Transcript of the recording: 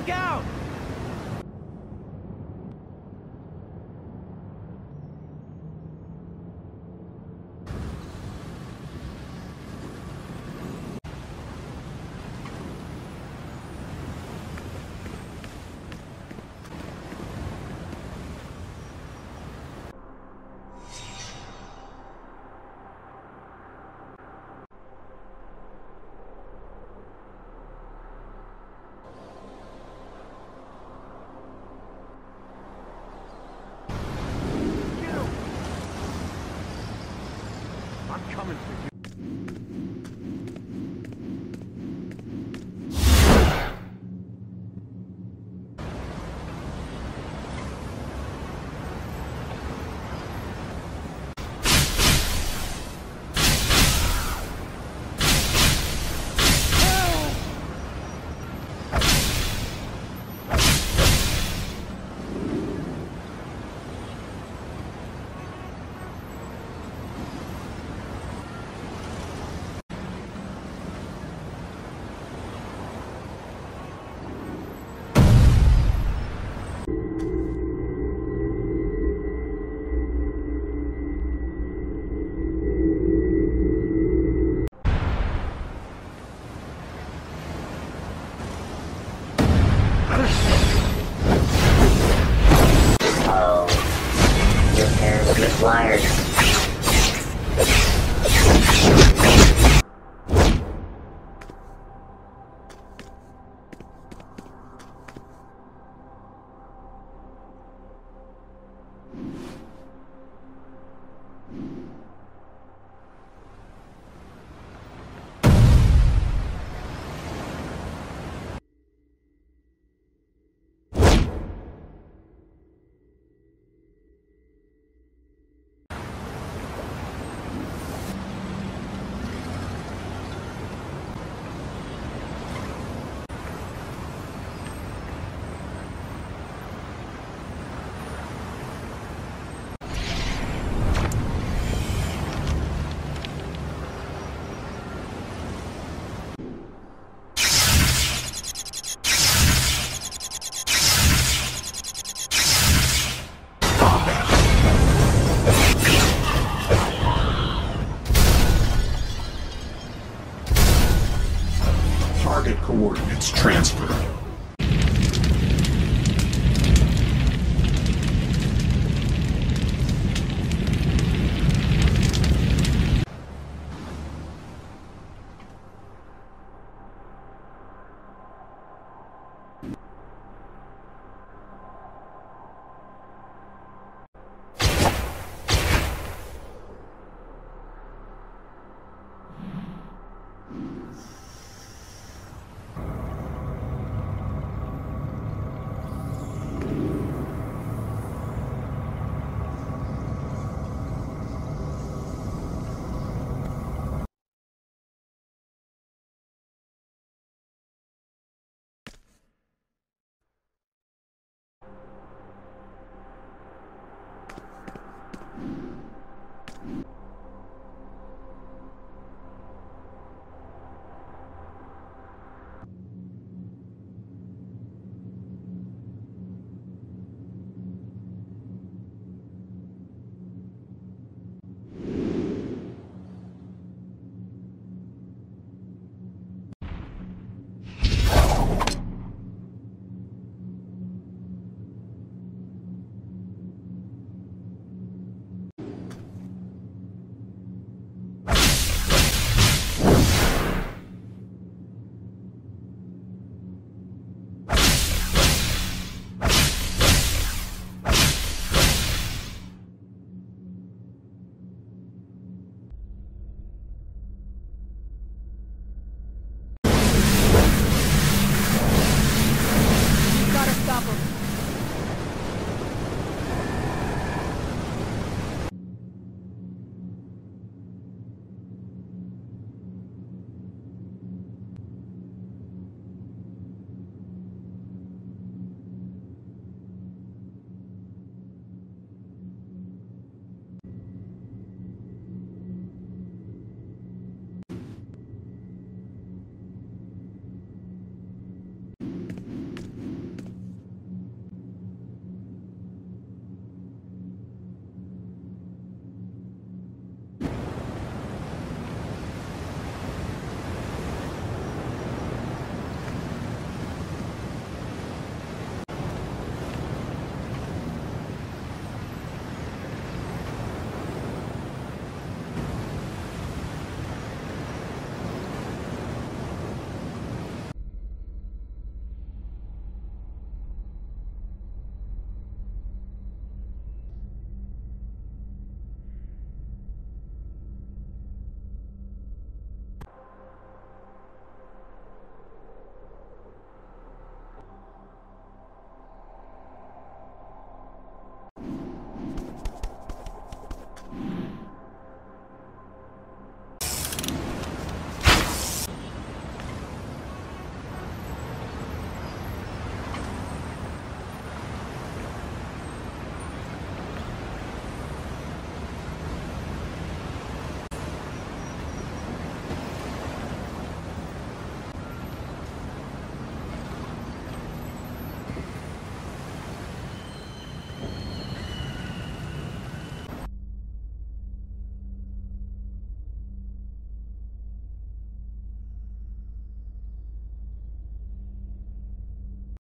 Look out! I'm coming for you. coordinates transferred.